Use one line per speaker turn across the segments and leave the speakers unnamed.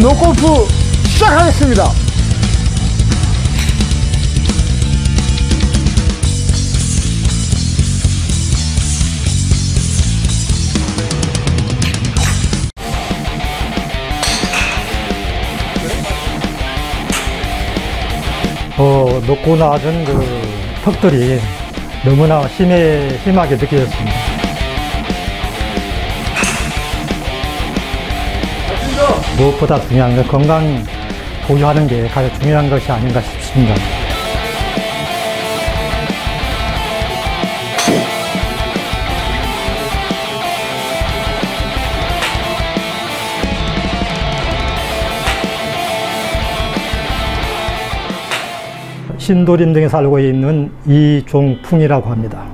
노골프 시작하겠습니다.
어, 높고 낮은 그 턱들이 너무나 심해, 심하게 느껴졌습니다. 무엇보다 중요한 건 건강 보유하는 게 가장 중요한 것이 아닌가 싶습니다. 신도림 등에 살고 있는 이종풍이라고 합니다.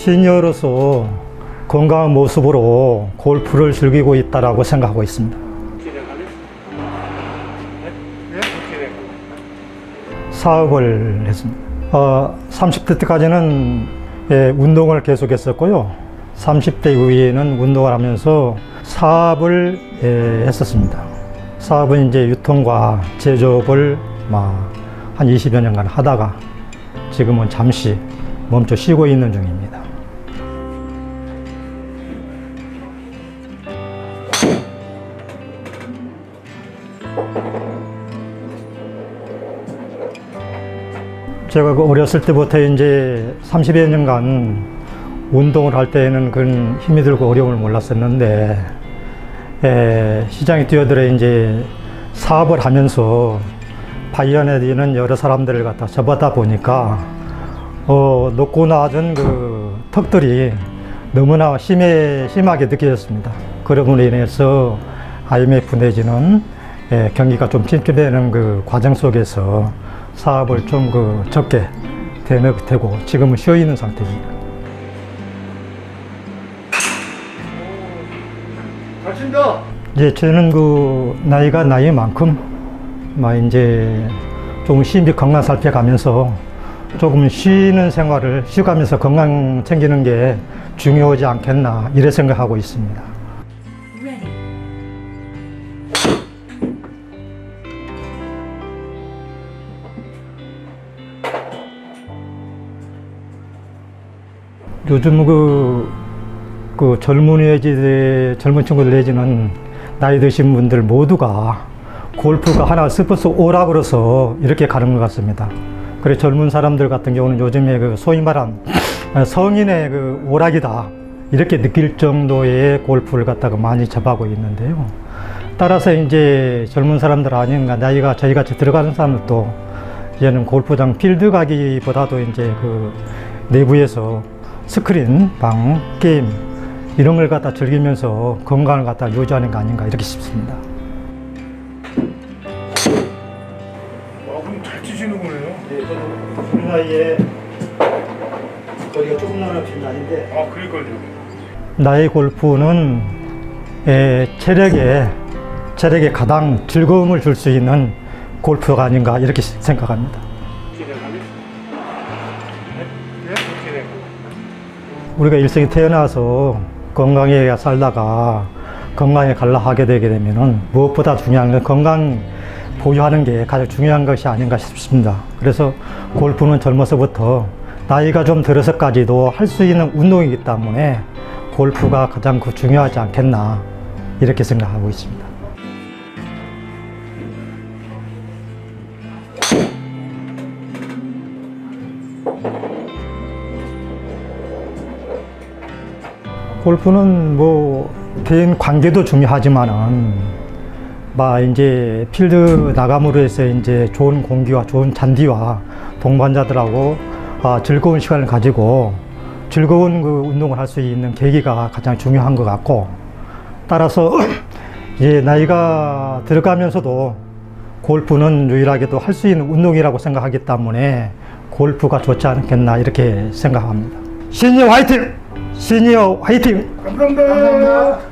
시니어로서 건강한 모습으로 골프를 즐기고 있다고 생각하고 있습니다. 사업을 했습니다. 어, 30대 때까지는 예, 운동을 계속했었고요. 30대 이후에는 운동을 하면서 사업을 예, 했었습니다. 사업은 이제 유통과 제조업을 한 20여 년간 하다가 지금은 잠시 멈춰 쉬고 있는 중입니다. 제가 그 어렸을 때부터 이제 30여 년간 운동을 할 때에는 그런 힘이 들고 어려움을 몰랐었는데, 에, 시장에 뛰어들어 이제 사업을 하면서 발견해 되는 여러 사람들을 갖다 접하다 보니까, 어, 높고 낮은 그 턱들이 너무나 심해, 심하게 느껴졌습니다. 그러므로 인해서 IMF 내지는 예, 경기가 좀 침체되는 그 과정 속에서 사업을 좀 그 적게 되고 지금은 쉬어 있는 상태입니다.
잘친다.
이제 저는 그 나이가 나이만큼 막 이제 좀 심히 건강 살펴가면서 조금 쉬는 생활을 쉬가면서 건강 챙기는 게 중요하지 않겠나 이래 생각하고 있습니다. 요즘 그, 그 젊은 외지, 젊은 친구들 내지는 나이 드신 분들 모두가 골프가 하나 스포츠 오락으로서 이렇게 가는 것 같습니다. 그래 젊은 사람들 같은 경우는 요즘에 그 소위 말한 성인의 그 오락이다 이렇게 느낄 정도의 골프를 갖다가 많이 접하고 있는데요. 따라서 이제 젊은 사람들 아닌가 나이가 저희 같이 들어가는 사람들도 이제는 골프장 필드 가기보다도 이제 그 내부에서 스크린, 방, 게임 이런 걸 갖다 즐기면서 건강을 갖다 유지하는 거 아닌가 이렇게 싶습니다.
와, 그럼 잘 치시는 거네요.
네, 저는 우리 나이에 거리가 조금 나는 편 아닌데
아, 그러니까요.
나의 골프는 에, 체력에 체력에 가장 즐거움을 줄 수 있는 골프가 아닌가 이렇게 생각합니다. 우리가 일생에 태어나서 건강하게 살다가 건강에 갈라하게 되게 되면은 무엇보다 중요한 건 건강 보유하는 게 가장 중요한 것이 아닌가 싶습니다. 그래서 골프는 젊어서부터 나이가 좀 들어서까지도 할 수 있는 운동이기 때문에 골프가 가장 그 중요하지 않겠나 이렇게 생각하고 있습니다. 골프는 뭐 개인 관계도 중요하지만은 막 이제 필드 나감으로 해서 이제 좋은 공기와 좋은 잔디와 동반자들하고 아, 즐거운 시간을 가지고 즐거운 그 운동을 할 수 있는 계기가 가장 중요한 것 같고 따라서 이제 나이가 들어가면서도 골프는 유일하게도 할 수 있는 운동이라고 생각하기 때문에 골프가 좋지 않겠나 이렇게 생각합니다. 시니어 화이팅! 시니어 화이팅!
감사합니다. 감사합니다.